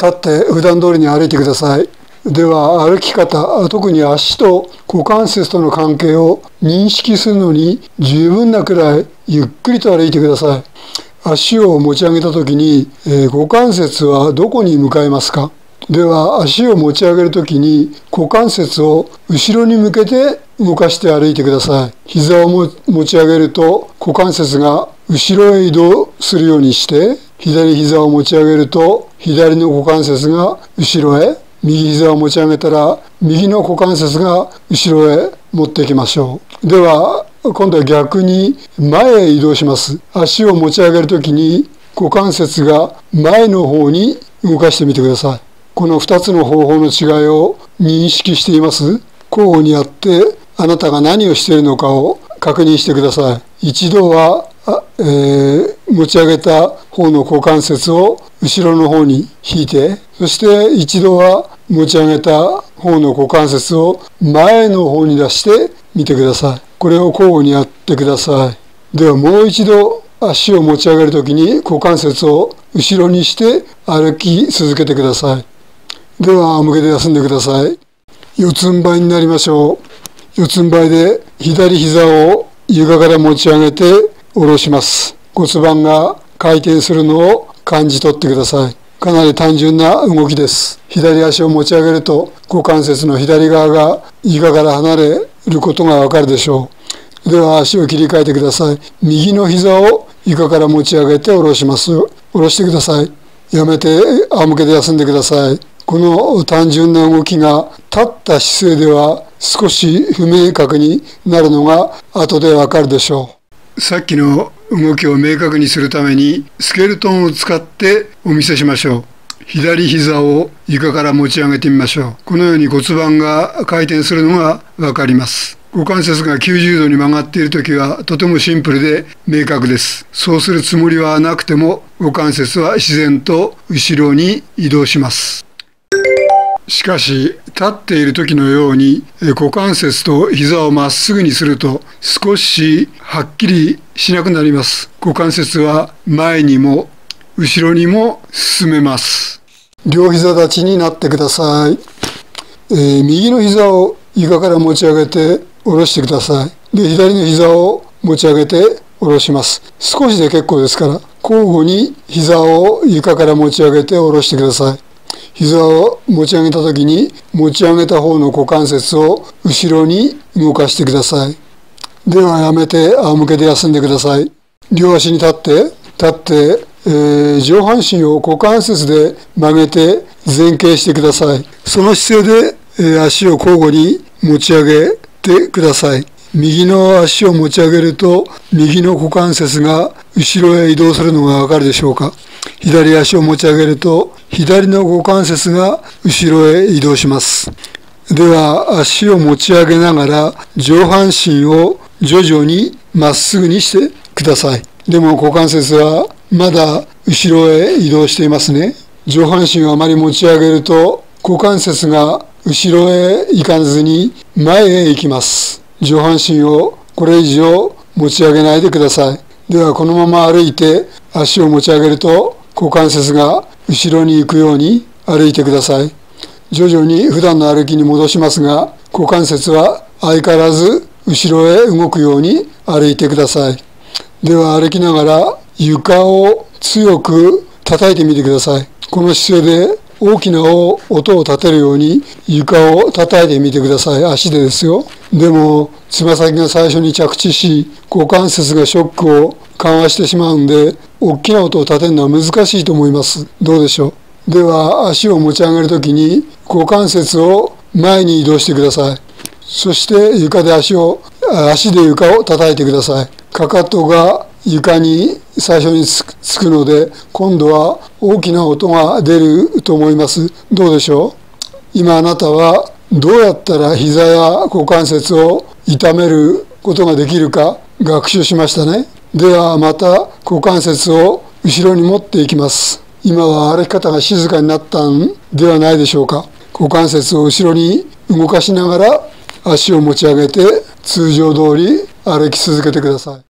立って普段通りに歩いてください。では歩き方、特に足と股関節との関係を認識するのに十分なくらいゆっくりと歩いてください。足を持ち上げた時に、えー、股関節はどこに向かいますか？では足を持ち上げる時に股関節を後ろに向けて動かして歩いてください。膝を持ち上げると股関節が後ろへ移動するようにして左膝を持ち上げると左の股関節が後ろへ右膝を持ち上げたら右の股関節が後ろへ持っていきましょう。では今度は逆に前へ移動します。足を持ち上げるときに股関節が前の方に動かしてみてください。この2つの方法の違いを認識しています交互にやってあなたが何をしているのかを確認してください。一度は、えー、持ち上げた方の股関節を後ろの方に引いて、そして一度は持ち上げた方の股関節を前の方に出してみてください。これを交互にやってください。ではもう一度足を持ち上げるときに股関節を後ろにして歩き続けてください。では仰向けで休んでください。四つん這いになりましょう。四つん這いで左膝を床から持ち上げて下ろします。骨盤が回転するのを感じ取ってください。かなり単純な動きです。左足を持ち上げると股関節の左側が床から離れることがわかるでしょう。では足を切り替えてください。右の膝を床から持ち上げて下ろします。下ろしてください。やめて仰向けで休んでください。この単純な動きが立った姿勢では少し不明確になるのが後でわかるでしょう。さっきの動きを明確にするためにスケルトンを使ってお見せしましょう。左膝を床から持ち上げてみましょう。このように骨盤が回転するのがわかります。股関節が90度に曲がっている時はとてもシンプルで明確です。そうするつもりはなくても股関節は自然と後ろに移動します。しかし立っている時のように股関節と膝をまっすぐにすると少しはっきりしなくなります。股関節は前にも後ろにも進めます。両膝立ちになってください。えー、右の膝を床から持ち上げて下ろしてください。で、左の膝を持ち上げて下ろします。少しで結構ですから、交互に膝を床から持ち上げて下ろしてください。膝を持ち上げた時に持ち上げた方の股関節を後ろに動かしてください。ではやめて仰向けで休んでください。両足に立って、立って、えー、上半身を股関節で曲げて前傾してください。その姿勢で、えー、足を交互に持ち上げてください。右の足を持ち上げると右の股関節が後ろへ移動するのがわかるでしょうか左足を持ち上げると左の股関節が後ろへ移動します。では足を持ち上げながら上半身を徐々にまっすぐにしてください。でも股関節はまだ後ろへ移動していますね。上半身をあまり持ち上げると股関節が後ろへ行かずに前へ行きます。上半身をこれ以上持ち上げないでください。ではこのまま歩いて足を持ち上げると股関節が後ろに行くように歩いてください。徐々に普段の歩きに戻しますが、股関節は相変わらず後ろへ動くように歩いてください。では歩きながら床を強く叩いてみてください。この姿勢で大きな音を立てるように床を叩いてみてください。足でですよ。でも、つま先が最初に着地し、股関節がショックを緩和してしまうんで、大きな音を立てるのは難しいと思います。どうでしょう？では、足を持ち上げるときに、股関節を前に移動してください。そして床で足を、足で床を叩いてください。かかとが床に最初につくので、今度は大きな音が出ると思います。どうでしょう？今あなたはどうやったら膝や股関節を痛めることができるか学習しましたね。ではまた股関節を後ろに持っていきます。今は歩き方が静かになったんではないでしょうか。股関節を後ろに動かしながら足を持ち上げて通常通り歩き続けてください。